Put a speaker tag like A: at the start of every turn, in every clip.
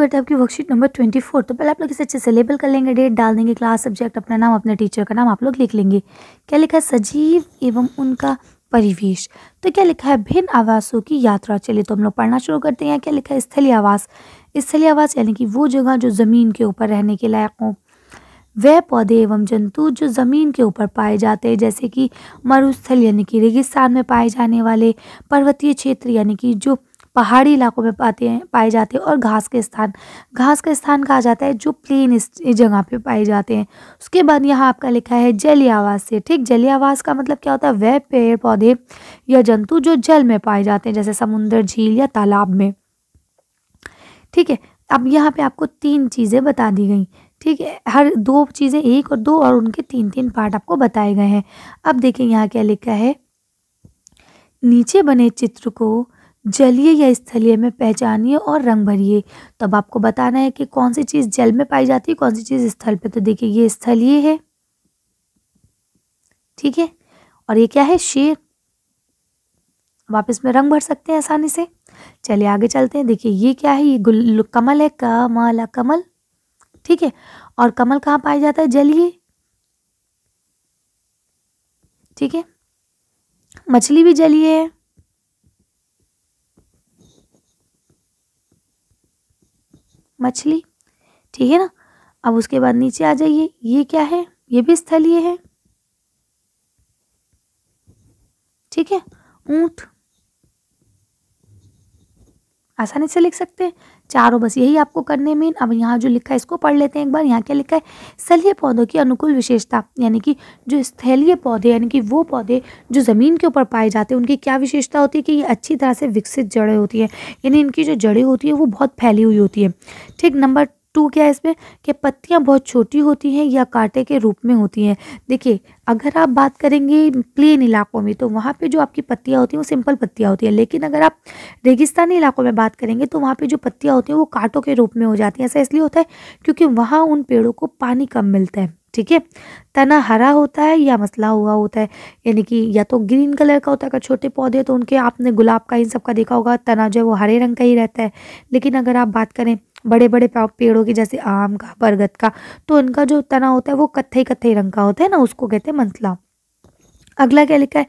A: करते हैं आपकी वर्कशीट नंबर ट्वेंटी फोर तो पहले आप लोग इसे अच्छे से लेबल कर लेंगे डेट डाल देंगे क्लास सब्जेक्ट अपना नाम, अपने टीचर का नाम आप लोग लिख लेंगे। क्या लिखा है? सजीव एवं उनका परिवेश। तो क्या लिखा है? भिन्न आवासों की यात्रा। चलिए तो हम लोग पढ़ना शुरू करते हैं। क्या लिखा है? स्थलीय आवास। स्थलीय आवास यानी कि वो जगह जो ज़मीन के ऊपर रहने के लायक हो। वह पौधे एवं जंतु जो ज़मीन के ऊपर पाए जाते हैं, जैसे कि मरुस्थल यानी कि रेगिस्तान में पाए जाने वाले पर्वतीय क्षेत्र यानी कि जो पहाड़ी इलाकों में पाते हैं, पाए जाते हैं और घास के स्थान, घास का स्थान कहा जाता है जो प्लेन इस जगह पे पाए जाते हैं। उसके बाद यहाँ आपका लिखा है जलीय आवास से, ठीक? जलीय आवास का मतलब क्या होता है? वह पेड़, पौधे या जंतु जो जल में पाए जाते हैं, जैसे समुद्र, झील या तालाब में। ठीक है, अब यहाँ पे आपको तीन चीज़ें बता दी गई, ठीक है? हर दो चीज़ें एक और दो और उनके तीन तीन पार्ट आपको बताए गए हैं। अब देखें यहाँ क्या लिखा है, नीचे बने चित्र को जलीय या स्थलीय में पहचानिए और रंग भरिए। तो अब आपको बताना है कि कौन सी चीज़ जल में पाई जाती है कौन सी चीज़ स्थल पे। तो देखिए, ये स्थलीय है। ठीक है? और ये क्या है? शेर। अब आप इसमें रंग भर सकते हैं आसानी से। चलिए, आगे चलते हैं। देखिए, ये क्या है? ये गुल कमल है। कमल कमल। ठीक है? और कमल कहाँ पाया जाता है? जलीय ठीक है? मछली भी जलीय है। मछली। ठीक है ना? अब उसके बाद नीचे आ जाइए। ये क्या है? ये भी स्थलीय है। ठीक है? ऊँट। आसानी से लिख सकते हैं। चारों, बस यही आपको करने में, अब यहाँ जो लिखा है, इसको पढ़ लेते हैं एक बार। यहाँ क्या लिखा है? स्थलीय पौधों की अनुकूल विशेषता, यानी कि जो स्थलीय पौधे, यानी कि वो पौधे जो ज़मीन के ऊपर पाए जाते हैं, उनकी क्या विशेषता होती है कि ये अच्छी तरह से विकसित जड़ें होती हैं। यानी इनकी जो जड़ें होती है, वो बहुत फैली हुई होती है। ठीक, नंबर टू क्या है इसमें? कि पत्तियाँ बहुत छोटी होती हैं या कांटे के रूप में होती हैं। देखिए, अगर आप बात करेंगे प्लेन इलाकों में तो वहाँ पे जो आपकी पत्तियाँ होती हैं वो सिंपल पत्तियाँ होती हैं। लेकिन अगर आप रेगिस्तानी इलाकों में बात करेंगे तो वहाँ पे जो पत्तियाँ होती हैं वो कांटों के रूप में हो जाती हैं। ऐसा इसलिए होता है क्योंकि वहाँ उन पेड़ों को पानी कम मिलता है, ठीक है? तना हरा होता है या मसला हुआ होता है। यानी कि या तो ग्रीन कलर का होता है, अगर छोटे पौधे तो उनके आपने गुलाब का, इन सब का देखा होगा, तना जो है वो हरे रंग का ही रहता है। लेकिन अगर आप बात करें बड़े बड़े पेड़ों के, जैसे आम का, बरगद का तो इनका जो तना होता है, वो कत्थई कत्थई रंग का होता है ना, उसको कहते हैं मंसला अगला क्या लिखा है?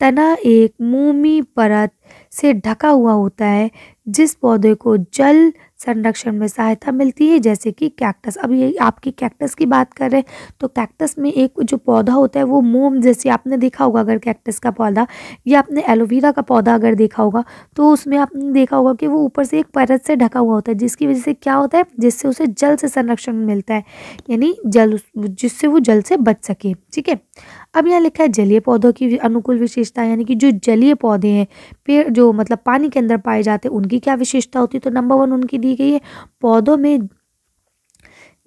A: तना एक मोमी परत से ढका हुआ होता है, जिस पौधे को जल संरक्षण में सहायता मिलती है, जैसे कि कैक्टस अब ये आपकी कैक्टस की बात कर रहे हैं तो कैक्टस में एक जो पौधा होता है, वो मोम जैसे आपने देखा होगा, अगर कैक्टस का पौधा, या आपने एलोवेरा का पौधा अगर देखा होगा तो उसमें आपने देखा होगा कि वो ऊपर से एक परत से ढका हुआ होता है, जिसकी वजह से क्या होता है, जिससे उसे जल से संरक्षण मिलता है, यानी जल जिससे वो जल से बच सके, ठीक है? अब यहाँ लिखा है जलीय पौधों की अनुकूल विशेषता यानी कि जो जलीय पौधे हैं, पेड़, जो मतलब पानी के अंदर पाए जाते हैं, उनकी क्या विशेषता होती है? तो नंबर वन उनकी दी गई है, पौधों में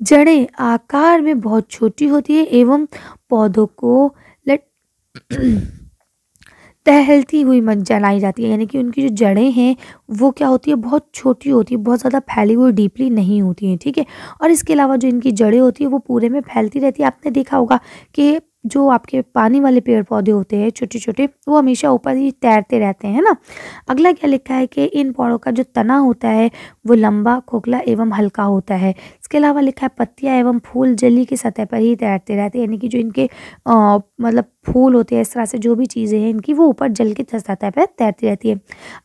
A: जड़ें आकार में बहुत छोटी होती है एवं पौधों को लट टहलती हुई जलाई जाती है, यानी कि उनकी जो जड़ें हैं, वो क्या होती है? बहुत छोटी होती है, बहुत ज़्यादा फैली हुई डीपली नहीं होती हैं, ठीक है? और इसके अलावा जो इनकी जड़ें होती है, वो पूरे में फैलती रहती है। आपने देखा होगा कि जो आपके पानी वाले पेड़ पौधे होते हैं छोटे छोटे वो हमेशा ऊपर ही तैरते रहते हैं ना? अगला क्या लिखा है कि इन पौधों का जो तना होता है वो लंबा खोखला एवं हल्का होता है। इसके अलावा लिखा है पत्तियाँ एवं फूल जली की सतह पर ही तैरते रहते हैं यानी कि जो इनके आ, मतलब फूल होते हैं इस तरह से जो भी चीज़ें हैं इनकी वो ऊपर जल की सतह पर तैरती रहती है।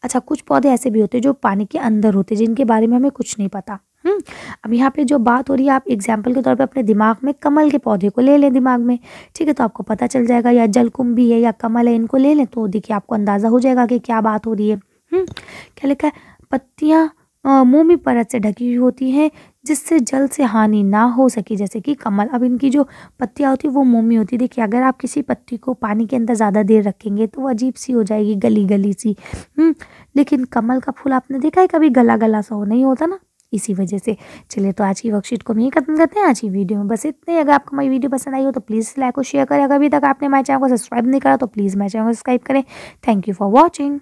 A: अच्छा कुछ पौधे ऐसे भी होते हैं जो पानी के अंदर होते हैं जिनके बारे में हमें कुछ नहीं पता। अब यहाँ पे जो बात हो रही है, आप एग्ज़ाम्पल के तौर पे अपने दिमाग में कमल के पौधे को ले लें दिमाग में, ठीक है? तो आपको पता चल जाएगा, या जलकुंभी है, या कमल है, इनको ले लें तो देखिए आपको अंदाज़ा हो जाएगा कि क्या बात हो रही है। हम्म क्या लिखा है? पत्तियाँ मोमी परत से ढकी हुई होती हैं, जिससे जल से हानि ना हो सके, जैसे कि कमल। अब इनकी जो पत्तियाँ होती है, वो मोमी होती है। देखिए, अगर आप किसी पत्ती को पानी के अंदर ज़्यादा देर रखेंगे तो वो अजीब सी हो जाएगी गली गली सी। हम्म लेकिन कमल का फूल आपने देखा है, कभी गला गला सा हो, नहीं होता ना? इसी वजह से। चलिए तो आज की वर्कशीट को हम खत्म करते हैं। आज की वीडियो में बस इतने। अगर आपको मेरी वीडियो पसंद आई हो तो प्लीज़ लाइक और शेयर करें। अगर अभी तक आपने हमारे चैनल को सब्सक्राइब नहीं करा तो प्लीज़ मेरे चैनल को सब्सक्राइब करें। Thank you for watching